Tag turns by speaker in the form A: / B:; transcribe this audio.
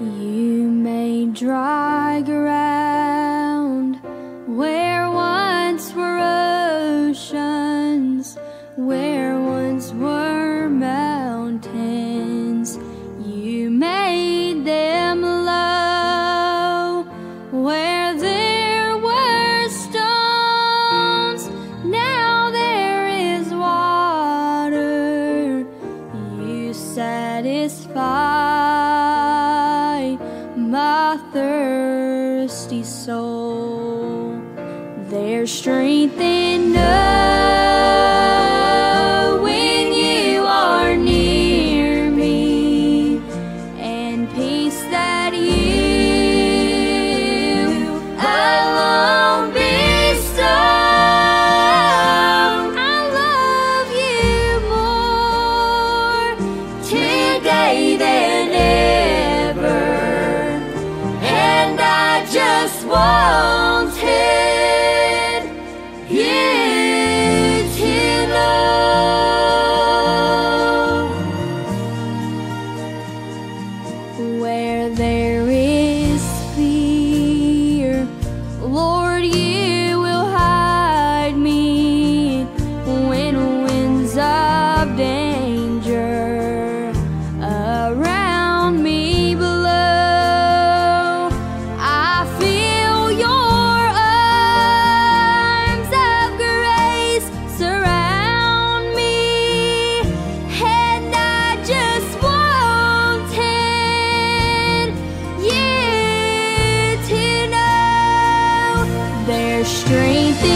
A: You may dry grass. thirsty soul. There's strength in us. where there is their strength